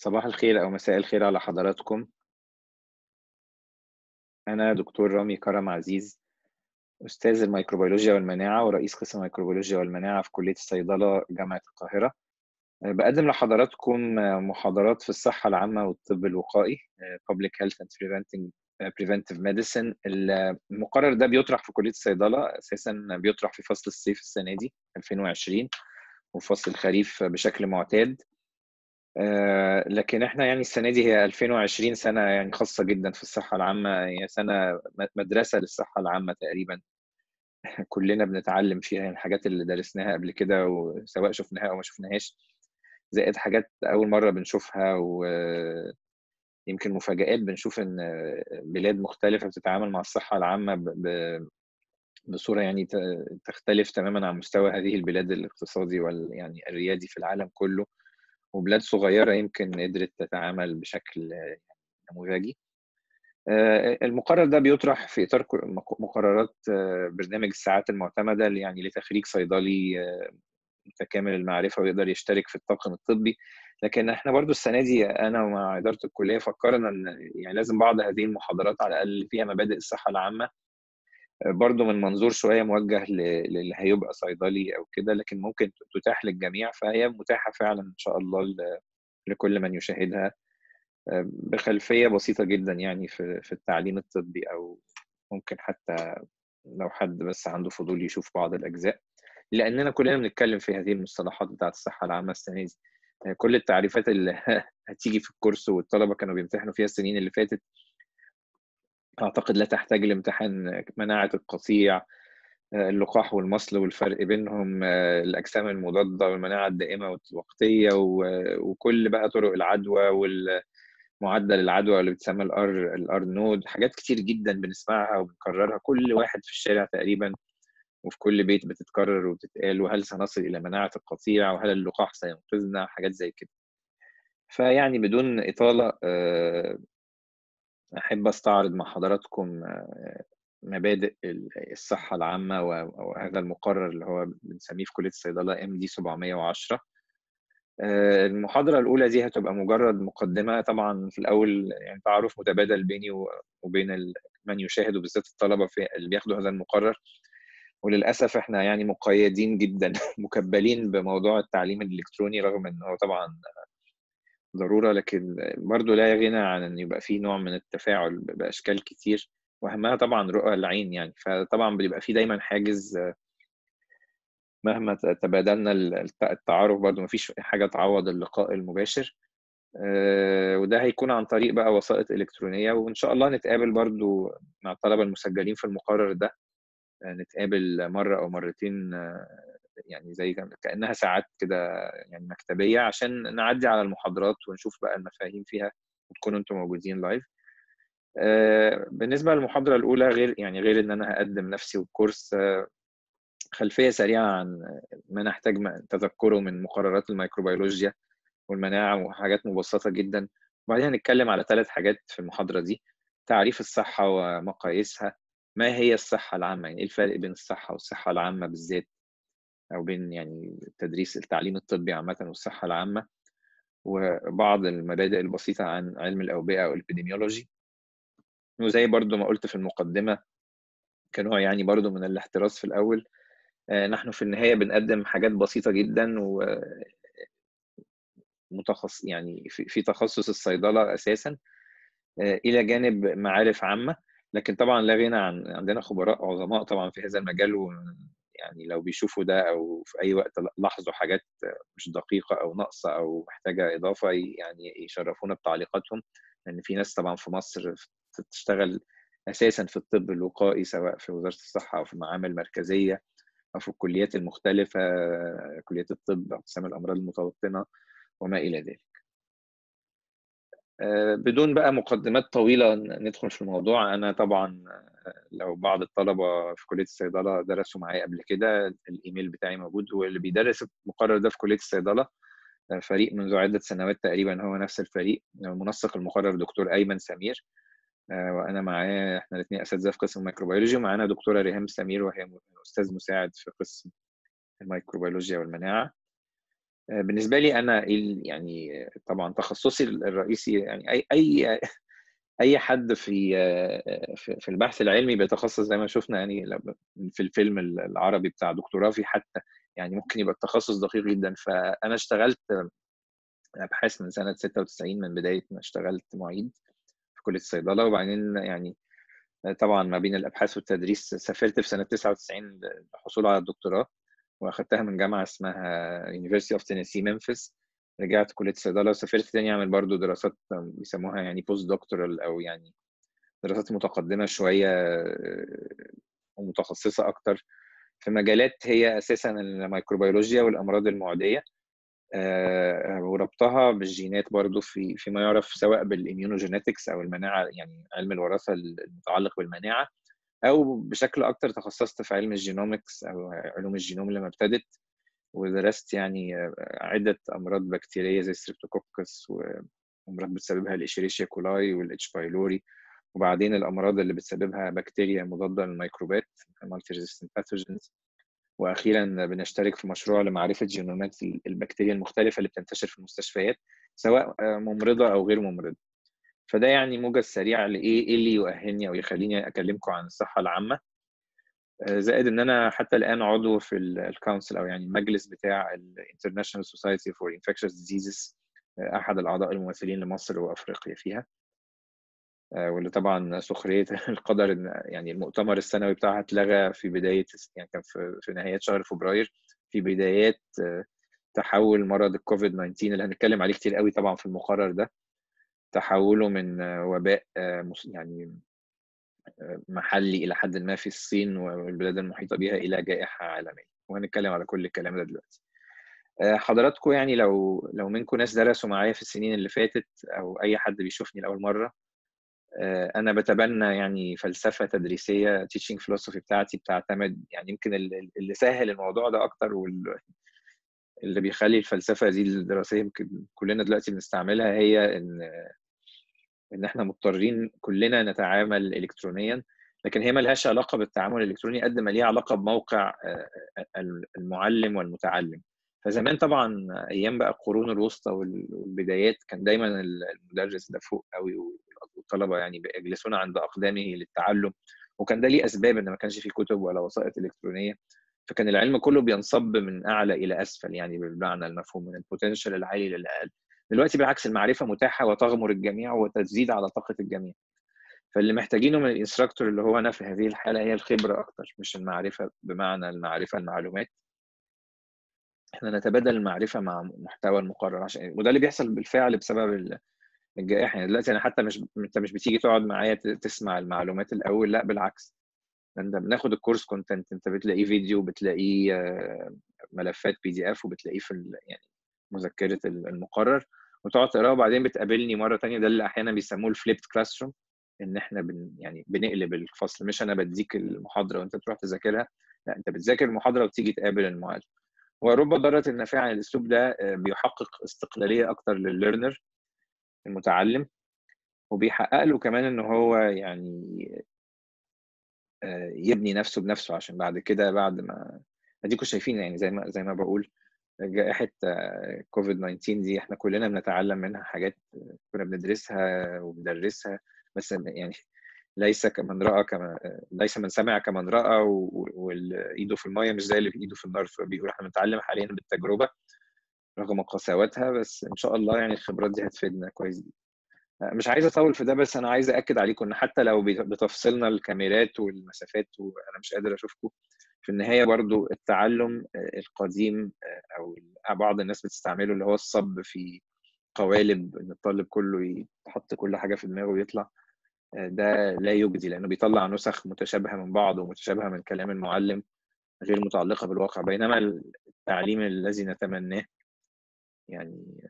صباح الخير أو مساء الخير على حضراتكم. أنا دكتور رامي كرم عزيز، أستاذ الميكروبيولوجيا والمناعة ورئيس قسم الميكروبيولوجيا والمناعة في كلية الصيدلة جامعة القاهرة. آآ باقدّم لحضراتكم محاضرات في الصحة العامة والطب الوقائي آآ Public Health and Preventing Preventive Medicine ال المقرر ده بيُطرح في كلية الصيدلة أساسًا بيُطرح في فصل الصيف السنة دي 2020 وفصل الخريف بشكل معتاد. آآ لكن إحنا يعني السنة دي هي 2020 سنة يعني خاصة جدًا في الصحة العامة، هي سنة م مدرسة للصحة العامة تقريبًا. كلنا بنتعلم فيها يعني الحاجات اللي درسناها قبل كده وسواء شُفناها أو ما شُفناهاش، زائد حاجات أول مرّة بنشوفها ويمكن مفاجآت بنشوف إن بلاد مختلفة بتتعامل مع الصحة العامة ب ب بصورة يعني تختلف تمامًا عن مستوى هذه البلاد الاقتصادي وال يعني الريادي في العالم كله، وبلاد صغيرة يمكن قدرت تتعامل بشكل نموذجي. آآ المقرر ده بيُطرح في مق مقررات برنامج الساعات المعتمدة ل يعني لتخريج صيدلي متكامل المعرفة ويقدر يشترك في الطاقم الطبي، لكن إحنا برضه السنة دي أنا ومع إدارة الكلية فكّرنا إن يعني لازم بعض هذه المحاضرات على الأقل فيها مبادئ الصحة العامة، برضه من منظور شوية موجه للي هيبقى صيدلي أو كده، لكن ممكن تُتاح للجميع، فهي متاحة فعلًا إن شاء الله لكل من يشاهدها آآ بخلفية بسيطة جدًا يعني في في التعليم الطبي أو ممكن حتى لو حد بس عنده فضول يشوف بعض الأجزاء، لأننا كلنا بنتكلم في هذه المصطلحات بتاعة الصحة العامة السنة دي. كل التعريفات اللي هتيجي في الكورس والطلبة كانوا بيمتحنوا فيها السنين اللي فاتت أعتقد لا تحتاج لامتحان مناعة القطيع، آآ اللقاح والمَصْل والفرق بينهم، الأجسام المضادة والمناعة الدائمة والوقتية و وكل بقى طرق العدوى وال معدل العدوى اللي بتسمى الR الR node حاجات كتير جدًا بنسمعها وبنكررها كل واحد في الشارع تقريبًا وفي كل بيت بتتكرر وبتتقال، وهل سنصل إلى مناعة القطيع وهل اللقاح سينقذنا، حاجات زي كده. فيعني بدون إطالة آآ أحب أستعرض مع حضراتكم مبادئ ال الصحة العامة وهذا المقرر اللي هو بنسميه في كلية الصيدلة MD 710. آآ المحاضرة الأولى دي هتبقى مجرد مقدمة، طبعًا في الأول يعني تعارف متبادل بيني وبين من يشاهد وبالذات الطلبة في اللي بياخدوا هذا المقرر، وللأسف إحنا يعني مقيدين جدًا مُكبّلين بموضوع التعليم الإلكتروني رغم إن هو طبعًا ضرورة، لكن برضه لا غنى عن إن يبقى في نوع من التفاعل ب بأشكال كتير، وأهمها طبعًا رؤى العين يعني، فطبعًا بيبقى في دايمًا حاجز مهما تبادلنا ال الت التعارف برضه ما فيش حاجة تعوّض اللقاء المباشر، وده هيكون عن طريق بقى وسائط إلكترونية، وإن شاء الله نتقابل برضه مع الطلبة المسجلين في المقرر ده، نتقابل مرّة أو مرتين يعني زي ك كأنها ساعات كده يعني مكتبية عشان نعدّي على المحاضرات ونشوف بقى المفاهيم فيها وتكونوا أنتم موجودين live. آآ بالنسبة للمحاضرة الأولى غير يعني غير إن أنا هاقدّم نفسي والكورس، خلفية سريعة عن ما نحتاج تذكُّره من مقررات الميكروبيولوجيا والمناعة وحاجات مبسطة جدًا، وبعدين هنتكلم على 3 حاجات في المحاضرة دي، تعريف الصحة ومقاييسها، ما هي الصحة العامة، يعني إيه الفرق بين الصحة والصحة العامة بالذات، أو بين يعني تدريس التعليم الطبي عامةً والصحة العامة، وبعض المبادئ البسيطة عن علم الأوبئة أو الepidemiology. وزي برضه ما قُلت في المقدمة كنوع يعني برضه من الاحتراز في الأول، آآ نحن في النهاية بنقدّم حاجات بسيطة جدًا و متخص يعني في تخصص الصيدلة أساسًا، آآ إلى جانب معارف عامة، لكن طبعًا لا غنى عن عندنا خبراء عظماء طبعًا في هذا المجال، ويعني لو بيشوفوا ده أو في أي وقت لاحظوا حاجات مش دقيقة أو ناقصة أو محتاجة إضافة يعني يشرفونا بتعليقاتهم، لأن في ناس طبعًا في مصر بتشتغل أساسًا في الطب الوقائي سواء في وزارة الصحة أو في معامل مركزية أو في الكليات المختلفة، كليات الطب، أقسام الأمراض المتوطنة وما إلى ذلك. آآ بدون بقى مقدمات طويلة ن ندخل في الموضوع، أنا طبعًا لو بعض الطلبة في كلية الصيدلة درسوا معايا قبل كده، الإيميل بتاعي موجود، واللي بيدرس المقرر ده في كلية الصيدلة فريق منذ عدة سنوات تقريبًا هو نفس الفريق، منسق المقرر دكتور أيمن سمير، آآ وأنا معاه إحنا الاتنين أساتذة في قسم الميكروبيولوجي، ومعانا دكتورة ريهام سمير وهي م أستاذ مساعد في قسم الميكروبيولوجيا والمناعة. بالنسبة لي أنا يعني طبعا تخصصي الرئيسي يعني أي أي أي حد في في البحث العلمي بيتخصص زي ما شفنا يعني في الفيلم العربي بتاع دكتور رافي حتى يعني ممكن يبقى التخصص دقيق جدا. فأنا اشتغلت أبحاث من سنة 96 من بداية ما اشتغلت معيد في كلية الصيدلة. وبعدين يعني طبعا ما بين الأبحاث والتدريس سافرت في سنة 99 للحصول على الدكتوراه. واخدتها من جامعة اسمها University of Tennessee Memphis. رجعت كلية الصيدلة وسافرت تاني أعمل برضو دراسات بيسموها يعني post doctoral أو يعني دراسات متقدمة شوية ومتخصصة أكتر. في مجالات هي أساسا الميكروبيولوجيا والأمراض المعدية وربطها بالجينات برضو في فيما يعرف سواء بال immunogenetics أو المناعة يعني علم الوراثة المتعلق بالمناعة. أو بشكل أكتر تخصصت في علم ال genomics أو علوم الجينوم لما ابتدت ودرست يعني عدة أمراض بكتيرية زي ال Streptococcus وامراض بتسببها ال Escherichia coli وال H. pylori وبعدين الأمراض اللي بتسببها بكتيريا مضادة للميكروبات multi resistant pathogens وأخيرا بنشترك في مشروع لمعرفة جينومات البكتيريا المختلفة اللي بتنتشر في المستشفيات سواء ممرضة أو غير ممرضة. فده يعني موجز سريع لإيه؟ إيه اللي يؤهلني أو يخليني أكلمكم عن الصحة العامة؟ زائد إن أنا حتى الآن عضو في ال council أو يعني المجلس بتاع ال International Society for Infectious Diseases أحد الأعضاء الممثلين لمصر وأفريقيا فيها. واللي طبعا سخرية القدر إن يعني المؤتمر السنوي بتاعها اتلغى في بداية يعني كان في, في نهاية شهر فبراير في بدايات تحول مرض الكوفيد 19 اللي هنتكلم عليه كتير قوي طبعا في المقرر ده. تحوله من وباء يعني محلي إلى حد ما في الصين والبلاد المحيطة بها إلى جائحة عالمية. وهنتكلم على كل الكلام ده دلوقتي. حضراتكم يعني لو لو منكم ناس درسوا معايا في السنين اللي فاتت أو أي حد بيشوفني لأول مرة أنا بتبنى يعني فلسفة تدريسية teaching philosophy بتاعتي بتعتمد يعني يمكن اللي سهل الموضوع ده أكتر واللي بيخلي الفلسفة دي الدراسية يمكن كلنا دلوقتي بنستعملها هي إن إن إحنا مضطرين كلنا نتعامل الكترونيا لكن هي ما لهاش علاقة بالتعامل الالكتروني قد ما ليها علاقة بموقع المعلم والمتعلم. فزمان طبعا أيام بقى القرون الوسطى والبدايات كان دايما المدرس ده فوق قوي والطلبة يعني بيجلسون عند أقدامه للتعلم. وكان ده ليه أسباب إن ما كانش في كتب ولا وسائط إلكترونية. فكان العلم كله بينصب من أعلى إلى أسفل يعني بالمعنى المفهوم من البوتنشال العالي للأقل. دلوقتي بالعكس المعرفة متاحة وتغمر الجميع وتزيد على طاقة الجميع. فاللي محتاجينه من ال instructor اللي هو أنا في هذه الحالة هي الخبرة أكتر مش المعرفة بمعنى المعرفة المعلومات. إحنا نتبادل المعرفة مع محتوى المقرر عشان وده اللي بيحصل بالفعل بسبب الجائحة. يعني دلوقتي أنا حتى مش أنت مش بتيجي تقعد معايا تسمع المعلومات الأول لأ بالعكس. أنت بناخد ال course content أنت بتلاقيه فيديو بتلاقيه ملفات PDF وبتلاقيه في يعني مذكرة المقرر وتقعد تقراه وبعدين بتقابلني مرة تانية ده اللي أحيانا بيسموه ال flipped classroom إن إحنا بن يعني بنقلب الفصل. مش أنا بديك المحاضرة وأنت تروح تذاكرها لأ أنت بتذاكر المحاضرة وتيجي تقابل المعلم ورب ضاره النافعه الأسلوب ده بيحقق استقلالية أكتر للل learner المتعلم وبيحقق له كمان إن هو يعني يبني نفسه بنفسه عشان بعد كده بعد ما اديكم شايفين يعني زي ما زي ما بقول جائحة كوفيد 19 دي إحنا كلنا بنتعلم منها حاجات كنا بندرسها وبندرسها بس يعني ليس كمن رأى كما ليس من سمع كمن رأى وايده في المية مش زي اللي إيده في النار فبيقول إحنا بنتعلم حاليا بالتجربة رغم قساوتها بس إن شاء الله يعني الخبرات دي هتفيدنا كويس. جدا مش عايز أطول في ده بس أنا عايز اكد عليكم إن حتى لو بتفصلنا الكاميرات والمسافات وأنا مش قادر أشوفكم في النهاية برضو التعلم القديم أو بعض الناس بتستعمله اللي هو الصب في قوالب إن الطالب كله يحط كل حاجة في دماغه ويطلع. ده لا يجدي لأنه بيطلع نسخ متشابهة من بعض ومتشابهة من كلام المعلم غير متعلقة بالواقع. بينما التعليم الذي نتمناه يعني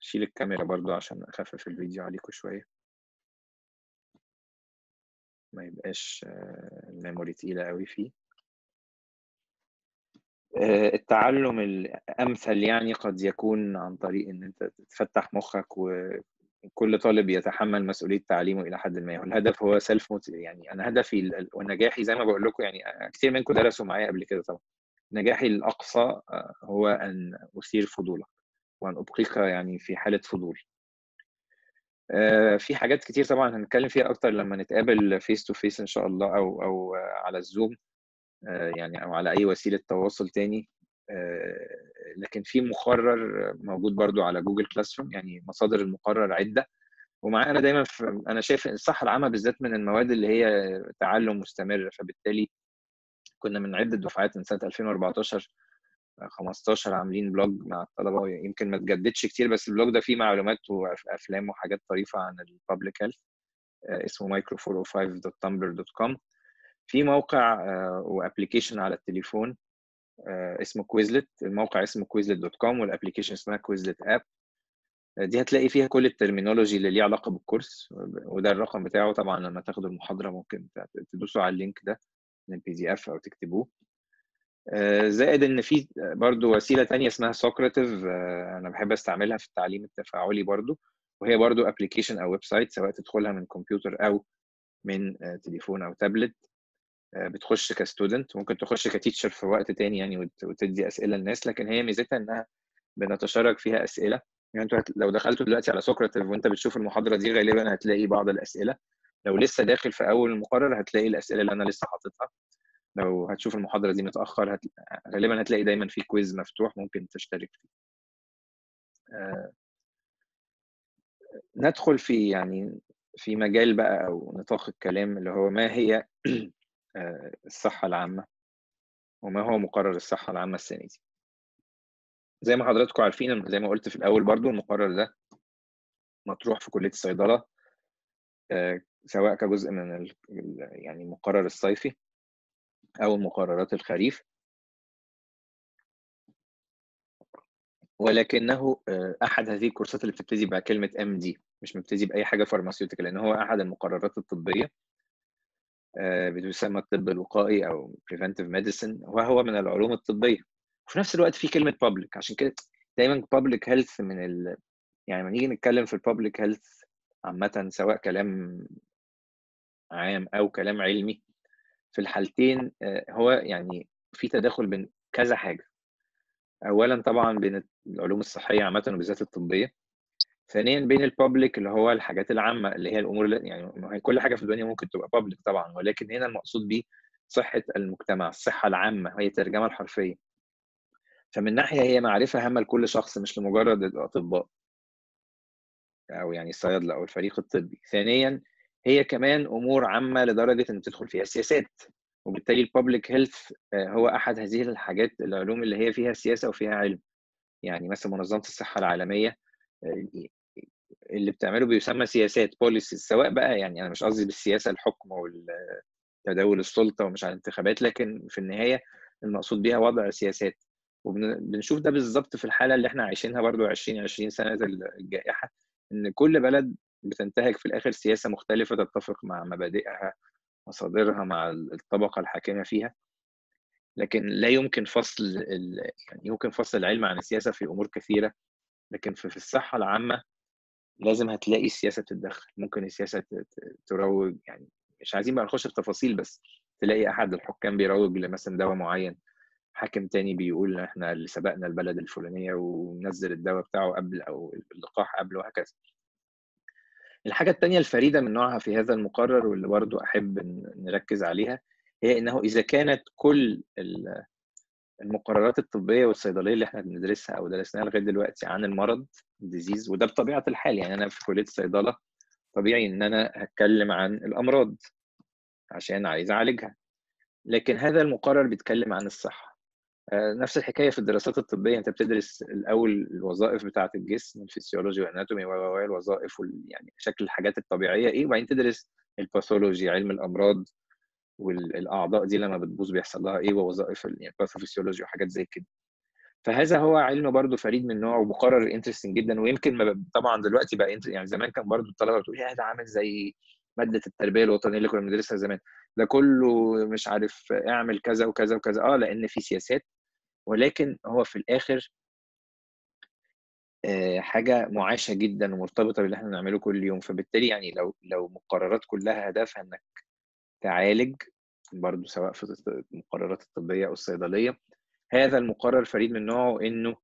شيل الكاميرا برضو عشان أخفف الفيديو عليكم شوية. ما يبقاش ال memory تقيلة قوي فيه. التعلم الأمثل يعني قد يكون عن طريق إن أنت تفتح مخك وكل طالب يتحمل مسؤولية تعليمه إلى حد ما. والهدف هو self يعني أنا هدفي ونجاحي زي ما بقول لكم يعني كتير منكم درسوا معايا قبل كده طبعا. نجاحي الأقصى هو أن أثير فضولك وأن أبقيك يعني في حالة فضول. آه، في حاجات كتير طبعا هنتكلم فيها أكتر لما نتقابل face to face إن شاء الله أو أو على الزوم آه، يعني أو على أي وسيلة تواصل تاني. لكن في مقرر موجود برضو على Google Classroom يعني مصادر المقرر عدة. ومعانا دايما في أنا شايف الصحة العامة بالذات من المواد اللي هي تعلم مستمر. فبالتالي كنا من عدة دفعات من سنة 2014 15 عاملين blog مع الطلبة يمكن ما تجددش كتير بس ال blog ده فيه معلومات وافلام وحاجات طريفة عن ال public health اسمه micro405.tumblr.com في موقع آه، و application على التليفون آه، اسمه Quizlet الموقع اسمه Quizlet dot com وال application اسمها Quizlet app دي هتلاقي فيها كل ال terminology اللي ليها علاقة بال course وده الرقم بتاعه. طبعا لما تاخدوا المحاضرة ممكن تدوسوا على ال link ده من ال PDF أو تكتبوه. آه، زائد إن في برضو وسيلة تانية اسمها Socrative أنا بحب أستعملها في التعليم التفاعلي برضو. وهي برضو application أو website سواء تدخلها من كمبيوتر أو من تليفون أو تابلت بتخش ك student ممكن تخش ك teacher في وقت تاني يعني وتدي أسئلة للناس لكن هي ميزتها إنها بنتشارك فيها أسئلة. يعني أنتوا لو دخلتوا دلوقتي على Socrative وأنت بتشوف المحاضرة دي غالبا هتلاقي بعض الأسئلة. لو لسه داخل في أول المقرر هتلاقي الأسئلة اللي أنا لسه حاططها. لو هتشوف المحاضرة دي متأخر هت... غالبا هتلاقي دايما في quiz مفتوح ممكن تشترك فيه. آه... ندخل في يعني في مجال بقى أو نطاق الكلام اللي هو ما هي الصحة العامة وما هو مقرر الصحة العامة السنة دي. زي ما حضراتكم عارفين زي ما قلت في الأول برضو المقرر ده مطروح في كلية الصيدلة آه، سواء كجزء من يعني المقرر الصيفي أو مقررات الخريف. ولكنه آه، أحد هذه الكورسات اللي بتبتدي MD مش مبتدي بأي حاجة pharmaceutical لأن هو أحد المقررات الطبية. آه، بتسمى الطب الوقائي أو preventive medicine وهو من العلوم الطبية. وفي نفس الوقت في كلمة public عشان كده دايما public health من ال... يعني لما نيجي نتكلم في البابليك هيلث عامة سواء كلام عام أو كلام علمي في الحالتين آه، هو يعني في تداخل بين كذا حاجة. أولا طبعا بين العلوم الصحية عامة وبالذات الطبية. ثانيا بين البابليك اللي هو الحاجات العامة اللي هي الأمور اللي يعني كل حاجة في الدنيا ممكن تبقى بابليك طبعا ولكن هنا المقصود به صحة المجتمع الصحة العامة هي الترجمة الحرفية. فمن ناحية هي معرفة هامة لكل شخص مش لمجرد الأطباء. أو يعني الصيادلة أو الفريق الطبي. ثانيا هي كمان أمور عامة لدرجة إن تدخل فيها سياسات. وبالتالي ال public health آه، هو أحد هذه الحاجات العلوم اللي هي فيها سياسة وفيها علم. يعني مثلا منظمة الصحة العالمية آه، اللي بتعمله بيسمى سياسات policies سواء بقى يعني أنا مش قصدي بالسياسة الحكم وتداول السلطة ومش على الانتخابات لكن في النهاية المقصود بيها وضع سياسات. وبنشوف ده بالظبط في الحالة اللي إحنا عايشينها برضو 2020 سنة الجائحة إن كل بلد بتنتهج في الآخر سياسة مختلفة تتفق مع مبادئها مصادرها مع الطبقة الحاكمة فيها. لكن لا يمكن فصل يعني يمكن فصل العلم عن السياسة في أمور كثيرة لكن في الصحة العامة لازم هتلاقي السياسة بتتدخل ممكن السياسة تروج يعني مش عايزين بقى نخش في تفاصيل بس تلاقي أحد الحكام بيروج لمثلا دواء معين. حاكم تاني بيقول إحنا اللي سبقنا البلد الفلانية ونزل الدواء بتاعه قبل أو اللقاح قبل وهكذا. الحاجة التانية الفريدة من نوعها في هذا المقرر واللي برضو أحب نركز عليها هي إنه إذا كانت كل المقررات الطبية والصيدلية اللي إحنا بندرسها أو درسناها لغاية دلوقتي عن المرض disease وده بطبيعة الحال. يعني أنا في كلية الصيدلة طبيعي إن أنا هتكلم عن الأمراض عشان عايز أعالجها. لكن هذا المقرر بيتكلم عن الصحة. آه، نفس الحكاية في الدراسات الطبية. أنت بتدرس الأول الوظائف بتاعة الجسم ال physiology وال anatomy والوظائف يعني شكل الحاجات الطبيعية إيه؟ وبعدين تدرس ال pathology علم الأمراض. والاعضاء دي لما بتبوظ بيحصل لها إيه ووظائف يعني ال pathophysiology وحاجات زي كده. فهذا هو علم برضه فريد من نوعه ومقرر انترستنج جدا ويمكن طبعا دلوقتي بقى يعني زمان كان برضه الطلبة بتقول يا ده عامل زي مادة التربية الوطنية اللي كنا بندرسها زمان. ده كله مش عارف اعمل كذا وكذا وكذا. آه لأن في سياسات ولكن هو في الآخر آه، حاجة معاشة جدا ومرتبطة باللي إحنا بنعمله كل يوم. فبالتالي يعني لو لو مقررات كلها هدفها إنك تعالج برضه سواء في المقررات الطبية أو الصيدلية. هذا المقرر فريد من نوعه إنه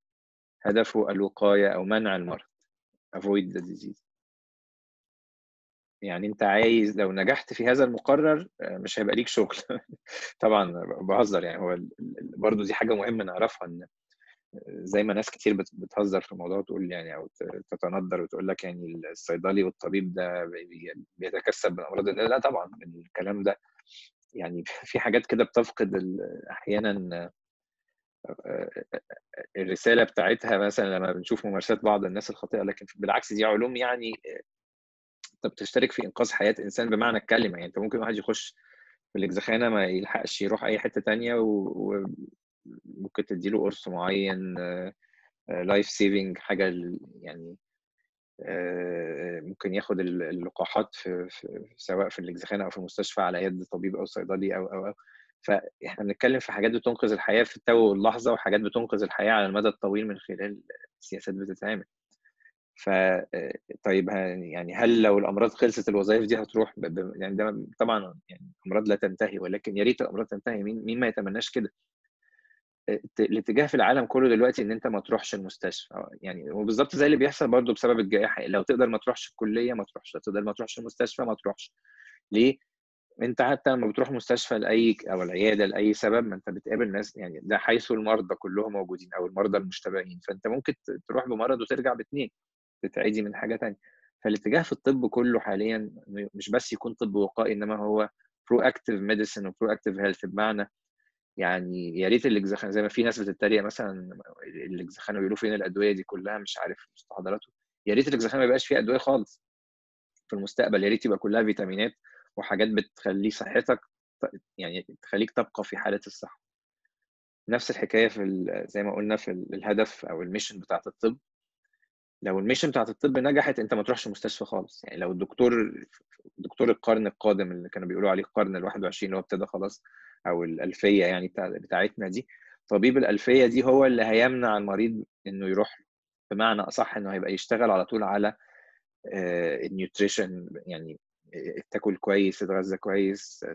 هدفه الوقاية أو منع المرض avoid the disease. يعني أنت عايز لو نجحت في هذا المقرر مش هيبقى ليك شغل. طبعا بهزر يعني هو برضو دي حاجة مهمة نعرفها إن زي ما ناس كتير بتهزر في الموضوع تقول يعني أو تتندر وتقول لك يعني الصيدلي والطبيب ده بيتكسب من أمراض لا طبعا الكلام ده. يعني في حاجات كده بتفقد أحيانا الرسالة بتاعتها مثلا لما بنشوف ممارسات بعض الناس الخاطئه لكن بالعكس دي علوم يعني انت بتشترك في إنقاذ حياة إنسان بمعنى الكلمة. يعني أنت ممكن واحد يخش في الاجزخانه ما يلحقش يروح أي حتة تانية وممكن تديله قرص معين life saving حاجة يعني ممكن ياخد اللقاحات في, في سواء في الاجزخانه أو في المستشفى على يد طبيب أو صيدلي أو أو أو. فإحنا بنتكلم في حاجات بتنقذ الحياة في التو واللحظة وحاجات بتنقذ الحياة على المدى الطويل من خلال سياسات بتتعمل. ف طيب يعني هل لو الأمراض خلصت الوظائف دي هتروح؟ يعني ده طبعا يعني الامراض لا تنتهي ولكن يا ريت الأمراض تنتهي. مين مين ما يتمناش كده؟ الاتجاه في العالم كله دلوقتي إن أنت ما تروحش المستشفى. يعني وبالظبط زي اللي بيحصل برضو بسبب الجائحة. لو تقدر ما تروحش الكلية ما تروحش لو تقدر ما تروحش المستشفى ما تروحش. ليه؟ أنت حتى لما بتروح مستشفى لأي أو العيادة لأي سبب ما أنت بتقابل ناس يعني ده حيث المرضى كلهم موجودين أو المرضى المشتبهين. فأنت ممكن تروح بمرض وترجع باثنين تتعدي من حاجة ثانية فالاتجاه في الطب كله حاليا مش بس يكون طب وقائي إنما هو proactive medicine و proactive health بمعنى يعني يا ريت الاجزخان زي ما في ناس بتتريق مثلا الاجزخان بيقولوا فين الأدوية دي كلها مش عارف مستحضراته. يا ريت الاجزخان ما يبقاش فيه أدوية خالص في المستقبل. يا ريت يبقى كلها فيتامينات وحاجات بتخلي صحتك يعني تخليك تبقى في حالة الصحة. نفس الحكاية في زي ما قلنا في الهدف أو ال mission بتاعت الطب. لو ال mission بتاعت الطب نجحت أنت ما تروحش مستشفى خالص. يعني لو الدكتور دكتور القرن القادم اللي كانوا بيقولوا عليه القرن ال 21 اللي هو ابتدى خلاص أو الألفية يعني بتاع بتاعتنا دي. طبيب الألفية دي هو اللي هيمنع المريض إنه يروح بمعنى أصح إنه هيبقى يشتغل على طول على ال nutrition يعني تاكل كويس تتغذى كويس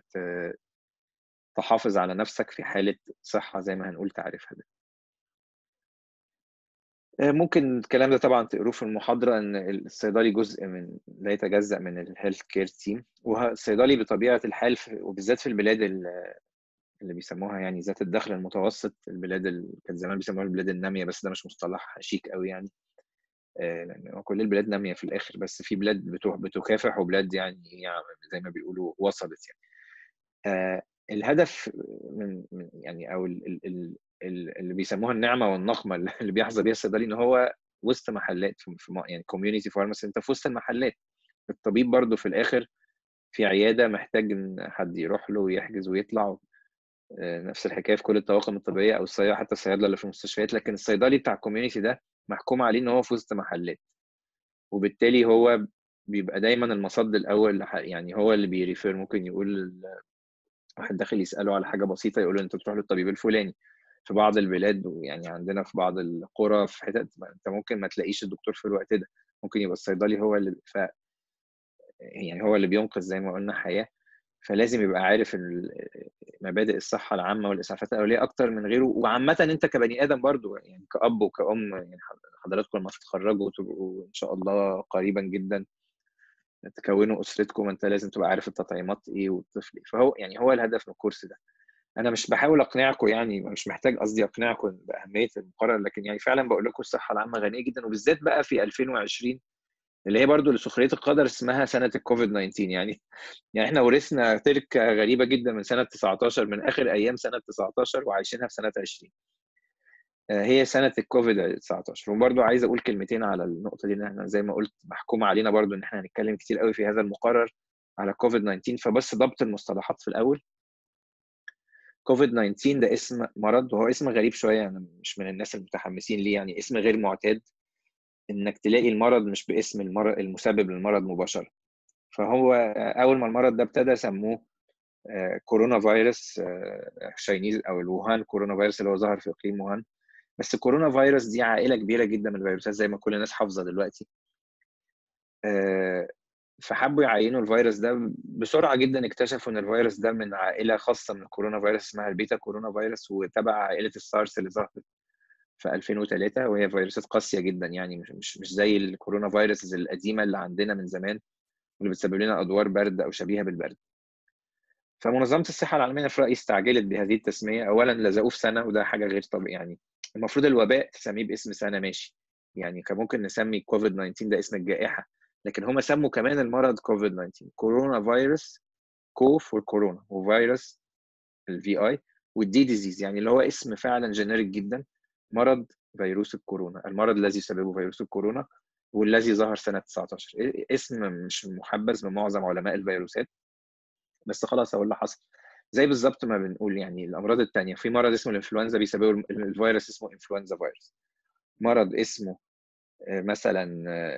تحافظ على نفسك في حالة صحة زي ما هنقول تعرفها ده. ممكن الكلام ده طبعا تقروه في المحاضرة إن الصيدلي جزء من لا يتجزأ من ال healthcare team والصيدلي بطبيعة الحال وبالذات في البلاد اللي بيسموها يعني ذات الدخل المتوسط البلاد اللي كانت زمان بيسموها البلاد النامية بس ده مش مصطلح شيك قوي يعني. لأن كل البلاد نامية في الآخر بس في بلاد بتكافح وبلاد يعني, يعني زي ما بيقولوا وصلت يعني. الهدف من يعني أو اللي بيسموها النعمة والنقمة اللي بيحظى بيها الصيدلي إن هو وسط محلات في يعني community pharmacy أنت في وسط المحلات. الطبيب برضو في الآخر في عيادة محتاج إن حد يروح له ويحجز ويطلع نفس الحكاية في كل الطواقم الطبيه أو الصيادله حتى الصيادلة اللي في المستشفيات لكن الصيدلي بتاع ال community ده محكوم عليه إن هو في وسط محلات. وبالتالي هو بيبقى دايما المصد الأول يعني هو اللي بي refer ممكن يقول واحد داخل يسأله على حاجة بسيطة يقول له انت تروح للطبيب الفلاني. في بعض البلاد ويعني عندنا في بعض القرى في حتت أنت ممكن ما تلاقيش الدكتور في الوقت ده. ممكن يبقى الصيدلي هو اللي ف يعني هو اللي بينقذ زي ما قلنا حياة. فلازم يبقى عارف مبادئ الصحة العامة والإسعافات الأولية أكتر من غيره. وعامة أنت كبني آدم برضو يعني كأب وكأم يعني حضراتكم لما تتخرجوا وتبقوا إن شاء الله قريبا جدا. تكونوا أسرتكم أنت لازم تبقى عارف التطعيمات إيه والطفل فهو يعني هو الهدف من الكورس ده. أنا مش بحاول أقنعكم يعني مش محتاج قصدي أقنعكم بأهمية المقارنة لكن يعني فعلا بقول لكم الصحة العامة غنية جدا. وبالذات بقى في 2020 اللي هي برضو لسخرية القدر اسمها سنة الكوفيد 19 يعني يعني إحنا ورثنا تركه غريبة جدا من سنة 19 من آخر أيام سنة 19 وعايشينها في سنة 20 هي سنة الكوفيد 19 وبرضو عايز أقول كلمتين على النقطة دي إن إحنا زي ما قلت محكوم علينا برضو إن إحنا هنتكلم كتير قوي في هذا المقرر على كوفيد 19 فبس ضبط المصطلحات في الأول. كوفيد 19 ده اسم مرض وهو اسم غريب شوية أنا مش من الناس المتحمسين ليه يعني اسم غير معتاد. إنك تلاقي المرض مش باسم المرض المسبب للمرض مباشرة. فهو أول ما المرض ده ابتدى سموه coronavirus Chinese أو الوهان كورونا فيروس اللي هو ظهر في إقليم وهان. بس الكورونا فيروس دي عائلة كبيرة جدا من الفيروسات زي ما كل الناس حافظة دلوقتي. فحبوا يعينوا الفيروس ده. بسرعة جدا اكتشفوا إن الفيروس ده من عائلة خاصة من الكورونا فيروس اسمها ال beta coronavirus وتبع عائلة السارس اللي ظهرت. في 2003 وهي فيروسات قاسية جدا يعني مش مش زي ال coronaviruses القديمة اللي عندنا من زمان واللي بتسبب لنا أدوار برد أو شبيهة بالبرد. فمنظمة الصحة العالمية في رأيي استعجلت بهذه التسمية. اولا لزقوه في سنة وده حاجة غير طبيعي يعني. المفروض الوباء تسميه باسم سنة ماشي. يعني كان ممكن نسمي كوفيد 19 ده اسم الجائحة. لكن هم سموا كمان المرض كوفيد 19 كورونا فيروس كوف وال corona و virus ال VI وال D disease يعني اللي هو اسم فعلا generic جدا. مرض فيروس الكورونا المرض الذي يسببه فيروس الكورونا والذي ظهر سنة 19 اسم مش محبذ من معظم علماء الفيروسات. بس خلاص هو اللي حصل. زي بالظبط ما بنقول يعني الأمراض الثانية في مرض اسمه الإنفلونزا بيسببه الفيروس اسمه influenza virus. مرض اسمه مثلا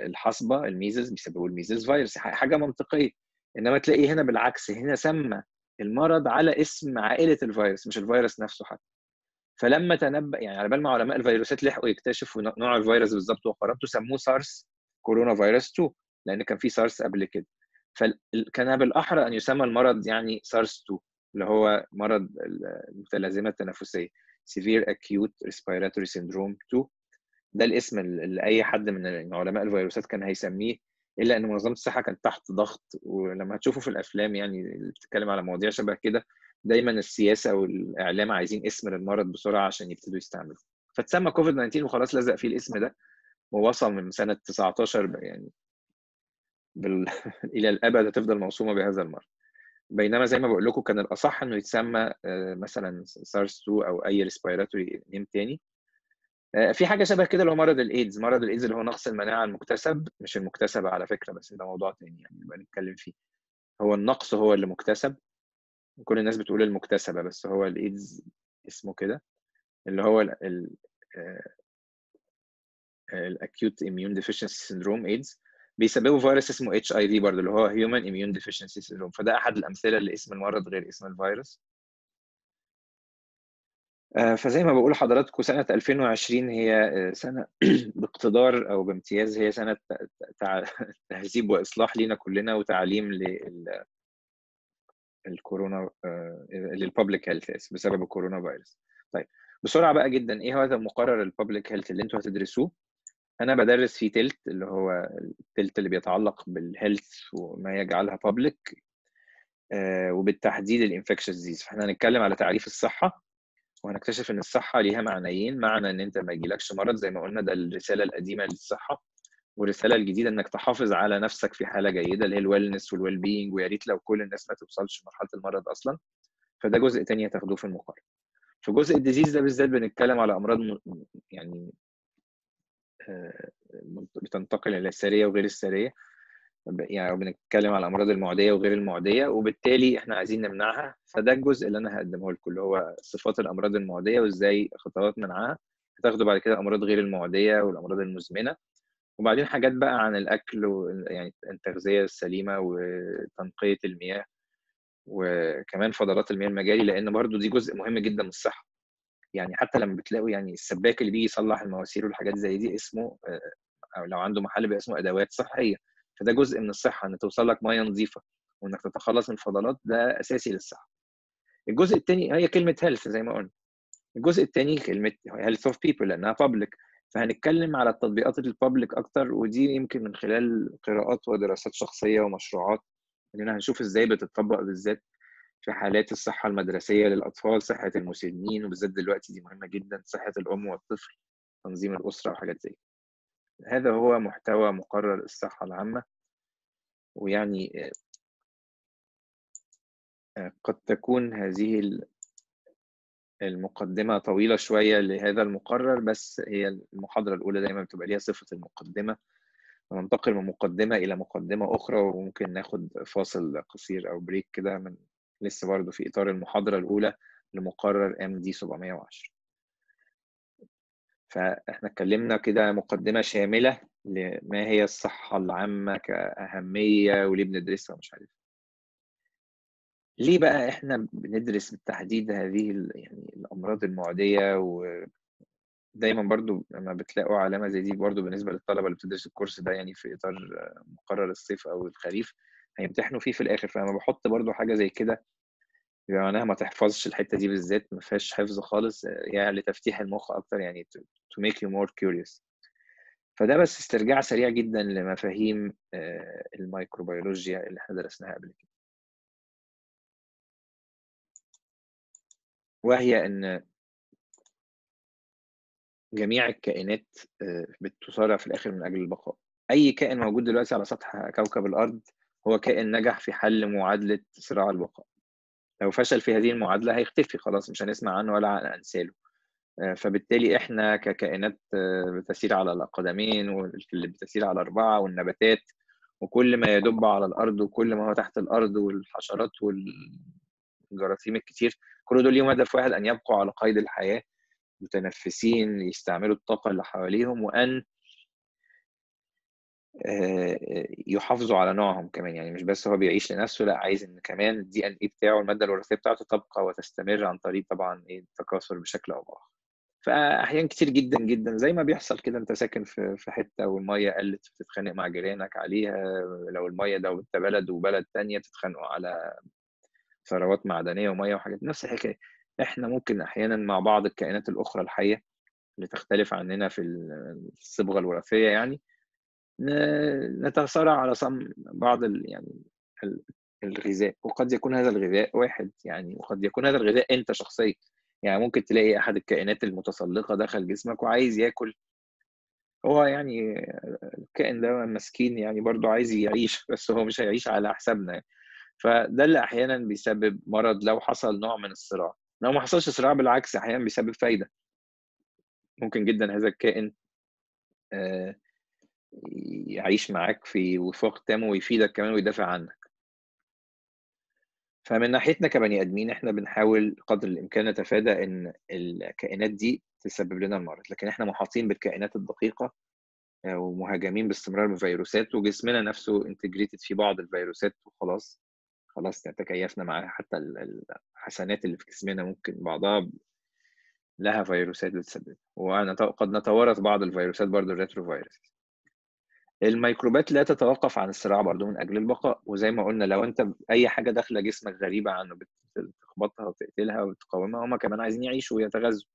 الحصبة ال measles بيسببه ال measles virus. حاجة منطقية. إنما تلاقي هنا بالعكس. هنا سمى المرض على اسم عائلة الفيروس مش الفيروس نفسه حتى. فلما تنبأ يعني على بال ما علماء الفيروسات لحقوا يكتشفوا نوع الفيروس بالظبط وقربته سموه سارس كورونا فيروس 2 لأن كان في سارس قبل كده. فكان بالأحرى أن يسمى المرض يعني سارس 2 اللي هو مرض المتلازمة التنفسية Severe Acute Respiratory Syndrome 2 ده الاسم اللي أي حد من علماء الفيروسات كان هيسميه إلا أن منظمة الصحة كانت تحت ضغط ولما هتشوفوا في الأفلام يعني اللي بتتكلم على مواضيع شبه كده دايما السياسة والإعلام عايزين اسم للمرض بسرعة عشان يبتدوا يستعملوا فتسمى كوفيد 19 وخلاص لزق فيه الاسم ده ووصل من سنة 19 يعني بال... إلى الأبد هتفضل موصومه بهذا المرض. بينما زي ما بقول لكم كان الأصح إنه يتسمى مثلا سارس 2 أو أي respiratory name تاني. في حاجة شبه كده اللي هو مرض الإيدز. مرض الإيدز اللي هو نقص المناعة المكتسب مش المكتسبة على فكرة بس ده موضوع تاني يعني نبقى نتكلم فيه. هو النقص هو اللي مكتسب. كل الناس بتقول المكتسبة بس هو الايدز اسمه كده اللي هو ال ال acute immune deficiency syndrome AIDS بيسببه فيروس اسمه HIV برضه اللي هو human immune deficiency syndrome فده أحد الأمثلة لاسم المرض غير اسم الفيروس. فزي ما بقول لحضراتكم سنة 2020 هي سنة باقتدار أو بامتياز. هي سنة تهذيب وإصلاح لينا كلنا وتعليم لل الكورونا لل public health بسبب الكورونا فيروس. طيب بسرعة بقى جدا إيه هذا مقرر ال public health اللي أنتوا هتدرسوه؟ أنا بدرس فيه تلت اللي هو التلت اللي بيتعلق بال health وما يجعلها public وبالتحديد ال infection disease فإحنا هنتكلم على تعريف الصحة وهنكتشف إن الصحة ليها معنيين معنى إن أنت ما يجيلكش مرض زي ما قلنا ده الرسالة القديمة للصحة والرساله الجديدة إنك تحافظ على نفسك في حالة جيدة اللي هي ال wellness وال well-being ويا ريت لو كل الناس ما توصلش لمرحلة المرض أصلا. فده جزء تاني هتاخدوه في المقرر. في جزء ال disease ده بالذات بنتكلم على أمراض يعني بتنتقل اللي الساريه وغير الساريه يعني بنتكلم على الامراض المعدية وغير المعدية وبالتالي إحنا عايزين نمنعها. فده الجزء اللي أنا هقدمه لكم اللي هو صفات الأمراض المعدية وإزاي خطوات منعها. هتاخدوا بعد كده الامراض غير المعدية والأمراض المزمنة. وبعدين حاجات بقى عن الأكل ويعني التغذية السليمة وتنقية المياه وكمان فضلات المياه المجاري لأن برضو دي جزء مهم جدا من الصحة. يعني حتى لما بتلاقوا يعني السباك اللي بيجي يصلح المواسير والحاجات زي دي اسمه أو لو عنده محل بيبقى اسمه أدوات صحية. فده جزء من الصحة إن توصل لك ميه نظيفة وإنك تتخلص من الفضلات ده أساسي للصحة. الجزء الثاني هي كلمة health زي ما قلنا. الجزء الثاني كلمة health of people لأنها public فهنتكلم على التطبيقات ال public أكتر ودي يمكن من خلال قراءات ودراسات شخصية ومشروعات إننا هنشوف إزاي بتطبق بالذات في حالات الصحة المدرسية للأطفال صحة المسنين وبالذات دلوقتي دي مهمة جدا صحة الأم والطفل تنظيم الأسرة وحاجات زي هذا هو محتوى مقرر الصحة العامة ويعني قد تكون هذه المقدمة طويلة شوية لهذا المقرر بس هي المحاضرة الأولى دايما بتبقى ليها صفة المقدمة. وننتقل من مقدمة إلى مقدمة أخرى وممكن ناخد فاصل قصير أو بريك كده من لسه برضه في إطار المحاضرة الأولى لمقرر ام دي 710 فإحنا اتكلمنا كده مقدمة شاملة لما هي الصحة العامة كأهمية وليه بندرسها مش عارف ليه بقى إحنا بندرس بالتحديد هذه يعني الأمراض المعدية؟ ودايما برضو لما بتلاقوا علامة زي دي برضو بالنسبة للطلبة اللي بتدرس الكورس ده يعني في إطار مقرر الصيف أو الخريف هيمتحنوا فيه في الآخر. فأنا بحط برضو حاجة زي كده معناها ما تحفظش الحتة دي بالذات ما فيهاش حفظ خالص يعني لتفتيح المخ أكتر يعني to, to make you more curious. فده بس استرجاع سريع جدا لمفاهيم الميكروبيولوجيا اللي إحنا درسناها قبل كده. وهي إن جميع الكائنات بتصارع في الآخر من أجل البقاء. أي كائن موجود دلوقتي على سطح كوكب الأرض هو كائن نجح في حل معادلة صراع البقاء. لو فشل في هذه المعادلة هيختفي خلاص مش هنسمع عنه ولا عن أمثاله. فبالتالي إحنا ككائنات بتسير على القدمين واللي بتسير على أربعة والنباتات وكل ما يدب على الأرض وكل ما هو تحت الأرض والحشرات والجراثيم الكتير. كل دول ليهم هدف واحد أن يبقوا على قيد الحياة متنفسين يستعملوا الطاقة اللي حواليهم وأن يحافظوا على نوعهم كمان. يعني مش بس هو بيعيش لنفسه لأ عايز إن كمان الدي ان اي بتاعه المادة الوراثية بتاعته تبقى وتستمر عن طريق طبعا إيه التكاثر بشكل أو بآخر. فأحيان كتير جدا جدا زي ما بيحصل كده أنت ساكن في في حتة والمية قلت بتتخانق مع جيرانك عليها لو المية ده بلد وبلد تانية بتتخانقوا على ثروات معدنية ومية وحاجات. نفس الحكاية. إحنا ممكن أحيانا مع بعض الكائنات الأخرى الحية اللي تختلف عننا في الصبغة الوراثية يعني نتصارع على صم بعض ال يعني الغذاء. وقد يكون هذا الغذاء واحد يعني وقد يكون هذا الغذاء أنت شخصيا. يعني ممكن تلاقي أحد الكائنات المتسلقة دخل جسمك وعايز ياكل. هو يعني الكائن ده مسكين يعني برضه عايز يعيش بس هو مش هيعيش على حسابنا. يعني. فده اللي أحيانا بيسبب مرض لو حصل نوع من الصراع. لو ما حصلش صراع بالعكس أحيانا بيسبب فايدة. ممكن جدا هذا الكائن يعيش معاك في وفاق تام ويفيدك كمان ويدافع عنك. فمن ناحيتنا كبني آدمين إحنا بنحاول قدر الإمكان نتفادى إن الكائنات دي تسبب لنا المرض. لكن إحنا محاطين بالكائنات الدقيقة ومهاجمين باستمرار بفيروسات وجسمنا نفسه انتجريتد في بعض الفيروسات وخلاص. خلاص تكيفنا معاها حتى الحسنات اللي في جسمنا ممكن بعضها لها فيروسات بتسبب. وقد نتوارث بعض الفيروسات برضه الريترو فيروس الميكروبات لا تتوقف عن الصراع برضه من أجل البقاء. وزي ما قلنا لو أنت أي حاجة داخلة جسمك غريبة عنه بتخبطها وتقتلها وتقاومها هم كمان عايزين يعيشوا ويتغذوا.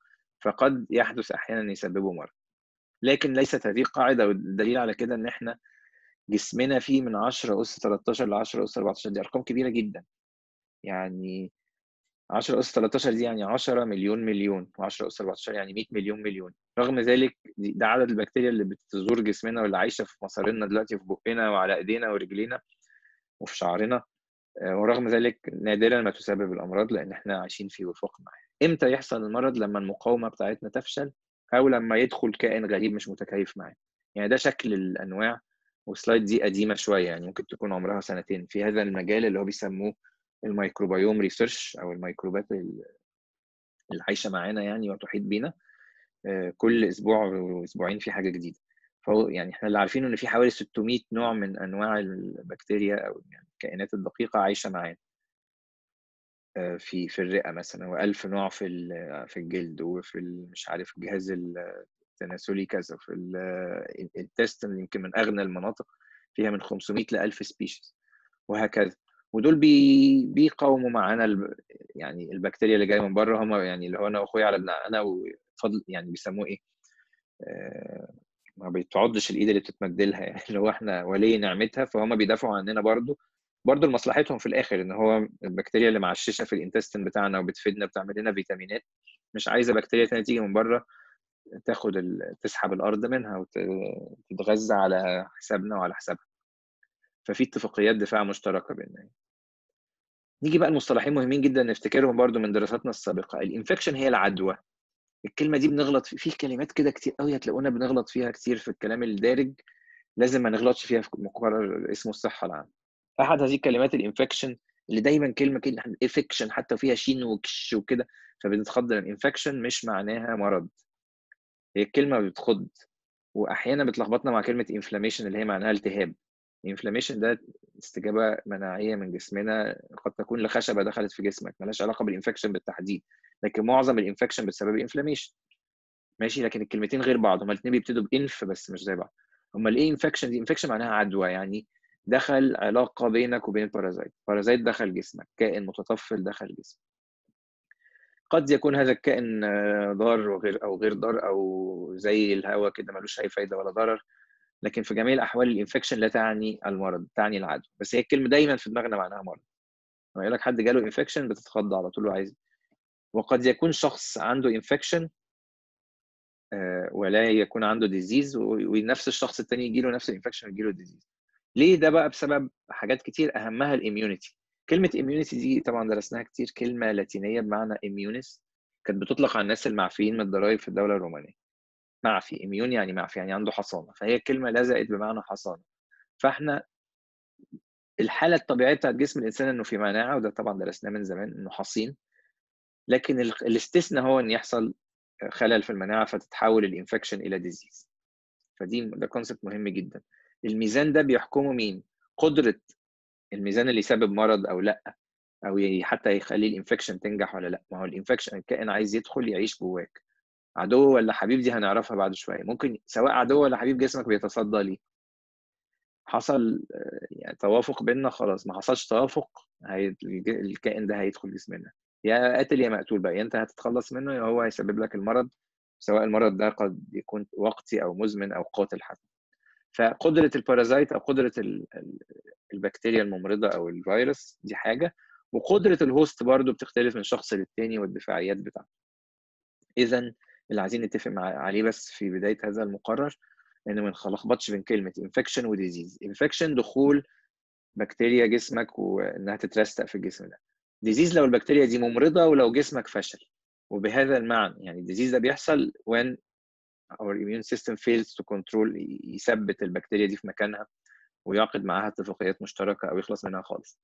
فقد يحدث أحيانا يسببوا مرض. لكن ليست هذه قاعدة والدليل على كده إن إحنا جسمنا فيه من 10 أس 13 ل 10 أس 14 دي أرقام كبيرة جدا. يعني 10 أس 13 دي يعني 10 مليون مليون و10 أس 14 يعني 100 مليون مليون. رغم ذلك ده عدد البكتيريا اللي بتزور جسمنا واللي عايشة في مصارينا دلوقتي في بقنا وعلى إيدينا ورجلينا وفي شعرنا ورغم ذلك نادرا ما تسبب الأمراض لأن إحنا عايشين في وفاق معاه إمتى يحصل المرض؟ لما المقاومة بتاعتنا تفشل أو لما يدخل كائن غريب مش متكيف معاه. يعني ده شكل الأنواع والسلايد دي قديمة شوية يعني ممكن تكون عمرها سنتين. في هذا المجال اللي هو بيسموه الميكروبيوم ريسيرش أو الميكروبات اللي عايشة معانا يعني وتحيط بينا كل أسبوع وأسبوعين في حاجة جديدة. فهو يعني إحنا اللي عارفينه إن في حوالي 600 نوع من أنواع البكتيريا أو يعني الكائنات الدقيقة عايشة معانا. في في الرئة مثلا و1000 نوع في في الجلد وفي مش عارف الجهاز التناسلي كذا في ال intestine يمكن من أغنى المناطق فيها من 500 ل 1000 species وهكذا. ودول بي بيقاوموا معانا الب... يعني البكتيريا اللي جاية من بره هم يعني اللي هو أنا وأخويا على ابن أنا وفضل يعني بيسموه إيه؟ آه ما بتعضش الإيد اللي بتتمد لها يعني اللي هو إحنا ولي نعمتها فهم بيدافعوا عننا برضو. برضو لمصلحتهم في الآخر إن هو البكتيريا اللي معششة في ال intestine بتاعنا وبتفيدنا بتعمل لنا فيتامينات. مش عايزة بكتيريا تانية تيجي من بره تاخد. تسحب الأرض منها وتتغذى على حسابنا وعلى حسابها. ففي اتفاقيات دفاع مشتركة بيننا نيجي بقى المصطلحين مهمين جدا نفتكرهم برضو من دراساتنا السابقة. ال infection هي العدوى. الكلمة دي بنغلط في, في كلمات كده كتير قوي هتلاقونا بنغلط فيها كتير في الكلام الدارج. لازم ما نغلطش فيها في مقرر اسمه الصحة العامة. أحد هذه الكلمات ال infection اللي دايما كلمة كده infection حتى فيها شين وكش وكده فبنتخض ال infection مش معناها مرض. هي الكلمة بتخض وأحيانا بتلخبطنا مع كلمة inflammation اللي هي معناها التهاب. ال inflammation ده استجابة مناعية من جسمنا قد تكون لخشبه دخلت في جسمك ملهاش علاقة بال infection بالتحديد لكن معظم ال infection بسبب ال inflammation ماشي؟ لكن الكلمتين غير بعض هما الاثنين بيبتدوا ب inf بس مش زي بعض. هما الايه infection دي infection معناها عدوى يعني دخل علاقة بينك وبين ال parasite parasite دخل جسمك كائن متطفل دخل جسمك. قد يكون هذا الكائن ضار وغير أو غير ضار أو زي الهواء كده ملوش أي فايدة ولا ضرر. لكن في جميع الأحوال ال infection لا تعني المرض تعني العدوى بس هي الكلمة دايما في دماغنا معناها مرض. لما يقول لك حد جاله infection بتتخض على طول وعايز. وقد يكون شخص عنده infection ولا يكون عنده disease ونفس الشخص التاني يجي له نفس ال infection ويجي له disease ليه ده بقى؟ بسبب حاجات كتير أهمها ال immunity كلمة immunity دي طبعا درسناها كتير كلمة لاتينية بمعنى immunis كانت بتطلق على الناس المعفيين من الضرائب في الدولة الرومانية. معفي immune يعني معفي يعني عنده حصانة. فهي الكلمة لزقت بمعنى حصانة. فاحنا الحالة الطبيعية بتاعت جسم الإنسان إنه في مناعه وده طبعا درسناه من زمان إنه حصين. لكن الاستثناء هو إن يحصل خلل في المناعة فتتحول ال infection إلى disease فدي ده concept مهم جدا. الميزان ده بيحكمه مين؟ قدرة الميزان اللي يسبب مرض أو لأ أو حتى يخلي ال infection تنجح ولا لأ؟ ما هو ال infection الكائن عايز يدخل يعيش جواك. عدو ولا حبيب دي هنعرفها بعد شوية. ممكن سواء عدو ولا حبيب جسمك بيتصدى ليه. حصل يعني توافق بيننا خلاص. ما حصلش توافق هي الكائن ده هيدخل جسمنا. يا قاتل يا مقتول بقى. يا أنت هتتخلص منه يا هو هيسبب لك المرض سواء المرض ده قد يكون وقتي أو مزمن أو قاتل حتى. فقدرة ال parasite أو قدرة البكتيريا الممرضة أو الفيروس دي حاجة وقدرة ال host برضو بتختلف من شخص للتاني والدفاعيات بتاعته. إذا اللي عايزين نتفق عليه بس في بداية هذا المقرر ان ما نلخبطش بين كلمة infection و disease infection دخول بكتيريا جسمك وإنها تترستق في الجسم ده. disease لو البكتيريا دي ممرضة ولو جسمك فشل. وبهذا المعنى يعني ال disease ده بيحصل when our immune system fails to control يثبت البكتيريا دي في مكانها ويعقد معاها اتفاقيات مشتركة أو يخلص منها خالص.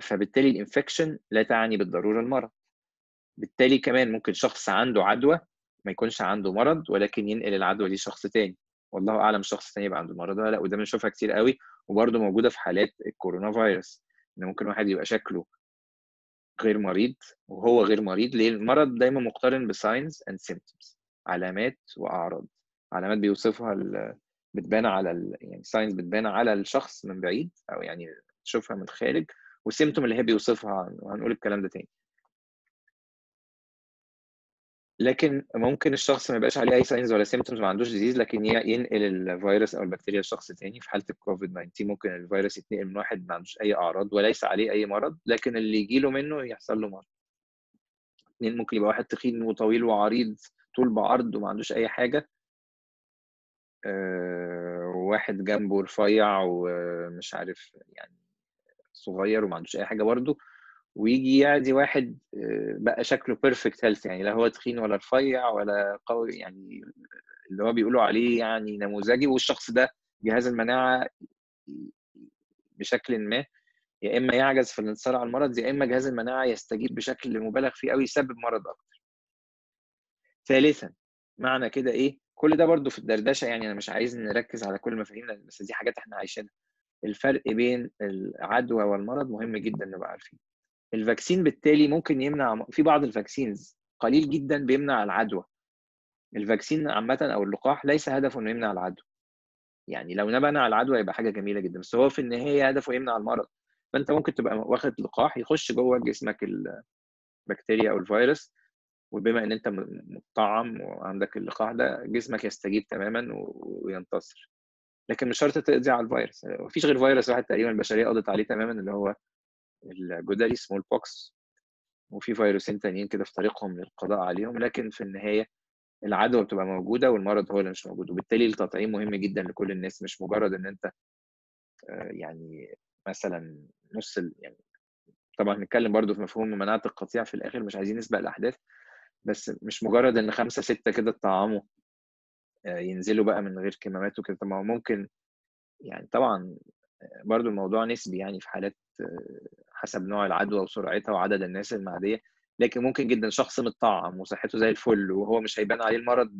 فبالتالي ال infection لا تعني بالضرورة المرض. بالتالي كمان ممكن شخص عنده عدوى ما يكونش عنده مرض ولكن ينقل العدوى دي لشخص تاني. والله أعلم الشخص التاني يبقى عنده مرض ولا لأ وده بنشوفها كتير قوي وبرده موجودة في حالات الكورونا فيروس. إن ممكن واحد يبقى شكله غير مريض وهو غير مريض ليه؟ المرض دايما مقترن ب signs and symptoms علامات وأعراض. علامات بيوصفها بتبان على ال... يعني signs بتبان على الشخص من بعيد أو يعني تشوفها من الخارج وال symptom اللي هي بيوصفها وهنقول الكلام ده تاني. لكن ممكن الشخص ما يبقاش عليه أي signs ولا symptoms ما عندوش disease لكن ينقل الفيروس أو البكتيريا لشخص تاني في حالة الكوفيد 19 ممكن الفيروس يتنقل من واحد ما عندوش أي أعراض وليس عليه أي مرض لكن اللي يجي له منه يحصل له مرض. اثنين ممكن يبقى واحد تخين وطويل وعريض طول بعرض وما عندوش أي حاجة. وواحد جنبه رفيع ومش عارف يعني صغير وما عندوش أي حاجة برضه. ويجي يعدي واحد بقى شكله perfect health يعني لا هو تخين ولا رفيع ولا قوي يعني اللي هو بيقولوا عليه يعني نموذجي. والشخص ده جهاز المناعة بشكل ما يا إما يعجز في الانتصار على المرض يا إما جهاز المناعة يستجيب بشكل مبالغ فيه قوي يسبب مرض أكتر. ثالثا معنى كده إيه؟ كل ده برضو في الدردشة يعني أنا مش عايز نركز على كل المفاهيم بس دي حاجات إحنا عايشينها. الفرق بين العدوى والمرض مهم جدا نبقى عارفين. ال vaccine بالتالي ممكن يمنع في بعض ال vaccines قليل جدا بيمنع العدوى ال vaccine عامة أو اللقاح ليس هدفه إنه يمنع العدوى يعني لو نبنى على العدوى يبقى حاجة جميلة جدا بس هو في النهاية هدفه يمنع المرض فأنت ممكن تبقى واخد لقاح يخش جوه جسمك البكتيريا أو الفيروس وبما إن أنت مطعم وعندك اللقاح ده جسمك يستجيب تماما وينتصر. لكن مش شرط تقضي على الفيروس. مفيش غير فيروس واحد تقريبا البشرية قضت عليه تماما اللي هو الجدري smallpox وفي فيروسين تانيين كده في طريقهم للقضاء عليهم. لكن في النهاية العدوى بتبقى موجودة والمرض هو اللي مش موجود. وبالتالي التطعيم مهم جدا لكل الناس. مش مجرد إن أنت يعني مثلا نص يعني طبعا هنتكلم برضو في مفهوم مناعة القطيع في الآخر. مش عايزين نسبق الأحداث. بس مش مجرد إن خمسة ستة كده اتطعموا ينزلوا بقى من غير كمامات وكده. طب ما هو ممكن يعني طبعا برضو الموضوع نسبي يعني في حالات حسب نوع العدوى وسرعتها وعدد الناس المعدية. لكن ممكن جدا شخص متطعم وصحته زي الفل وهو مش هيبان عليه المرض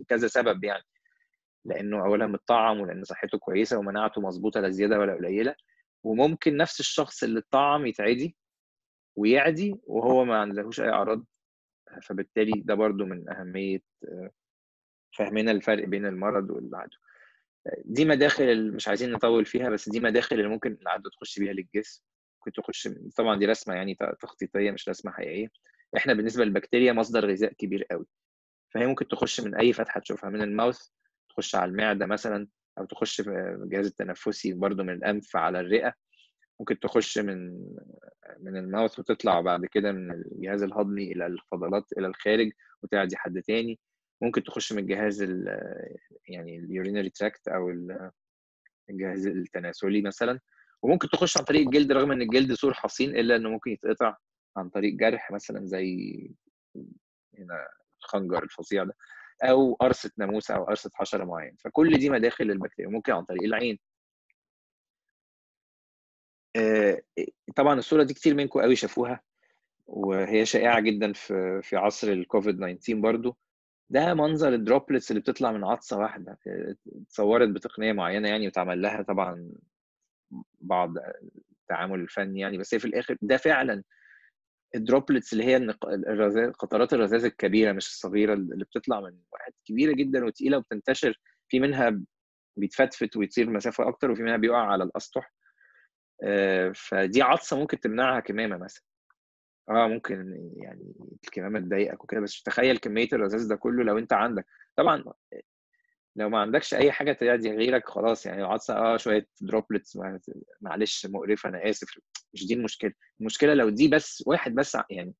لكذا سبب يعني. لأنه اولا متطعم ولأن صحته كويسة ومناعته مظبوطة لا زيادة ولا قليلة. وممكن نفس الشخص اللي اتطعم يتعدي ويعدي وهو ما عندهوش أي أعراض فبالتالي ده برضو من أهمية فهمنا الفرق بين المرض والعدوى دي مداخل مش عايزين نطول فيها بس دي مداخل اللي ممكن العدوى تخش بيها للجسم. ممكن تخش طبعا دي رسمة يعني تخطيطية مش رسمة حقيقية. إحنا بالنسبة للبكتيريا مصدر غذاء كبير قوي. فهي ممكن تخش من أي فتحة تشوفها من الماوث تخش على المعدة مثلا أو تخش في الجهاز التنفسي برضو من الأنف على الرئة. ممكن تخش من من ال mouth وتطلع بعد كده من الجهاز الهضمي إلى الفضلات إلى الخارج وتعدي حد تاني. ممكن تخش من الجهاز يعني ال urinary tract أو الجهاز التناسلي مثلا. وممكن تخش عن طريق الجلد رغم إن الجلد سور حصين إلا إنه ممكن يتقطع عن طريق جرح مثلا زي هنا الخنجر الفظيع ده أو قرصة ناموسه أو قرصة حشرة معين فكل دي مداخل للبكتيريا ممكن عن طريق العين. طبعا الصورة دي كتير منكم قوي شافوها وهي شائعة جدا في في عصر الكوفيد 19 برضو. ده منظر ال droplets اللي بتطلع من عطسة واحدة اتصورت بتقنية معينة يعني واتعمل لها طبعا بعض التعامل الفني يعني بس هي في الآخر ده فعلا ال droplets اللي هي قطرات الرذاذ الكبيرة مش الصغيرة اللي بتطلع من واحد كبيرة جدا وتقيلة وبتنتشر في منها بيتفتفت ويطير مسافة أكتر وفي منها بيقع على الأسطح. فدي عطسة ممكن تمنعها كمامة مثلا. آه ممكن يعني الكمامة تضايقك وكده بس تخيل كمية الرذاذ ده كله لو أنت عندك. طبعا لو ما عندكش أي حاجة تعدي غيرك خلاص يعني العطسة آه شوية دروبلتس معلش مقرفة أنا آسف مش دي المشكلة. المشكلة لو دي بس واحد بس يعني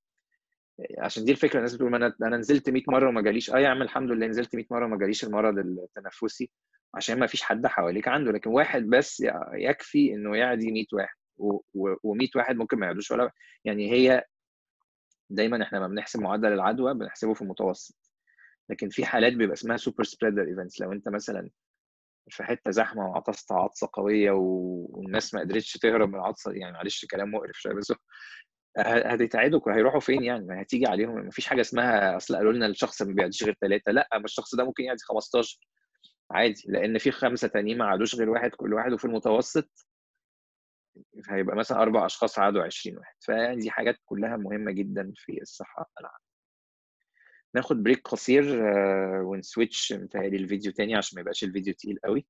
عشان دي الفكرة الناس بتقول أنا أنا نزلت 100 مرة وما جاليش. آه يا عم الحمد لله نزلت 100 مرة وما جاليش المرض التنفسي. عشان ما فيش حد حواليك عنده لكن واحد بس يكفي إنه يعدي 100 واحد و100 واحد ممكن ما يعدوش ولا يعني هي دايما إحنا لما بنحسب معدل العدوى بنحسبه في المتوسط. لكن في حالات بيبقى اسمها super spreader events لو أنت مثلا في حتة زحمة وعطست عطسة قوية والناس ما قدرتش تهرب من العطسة يعني معلش كلام مقرف شوية بس هتتعدوا وهيروحوا فين يعني؟ ما هتيجي عليهم. ما فيش حاجة اسمها أصل قالوا لنا الشخص ما بيعديش غير ثلاثة لأ ما الشخص ده ممكن يعدي 15 عادي لأن في خمسة تانيين ما عادوش غير واحد كل واحد وفي المتوسط. هيبقى مثلا أربع أشخاص عادوا 20 واحد. فيعني دي حاجات كلها مهمة جدا في الصحة العامة. ناخد break قصير آه، ون switch متهيألي الفيديو تاني عشان ما يبقاش الفيديو تقيل قوي.